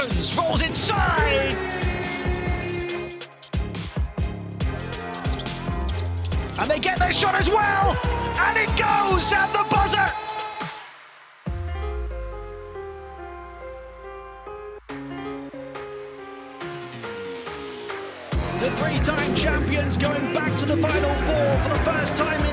Evans rolls inside. And they get their shot as well. And it goes at the buzzer. The three-time champions going back to the Final Four for the first time in.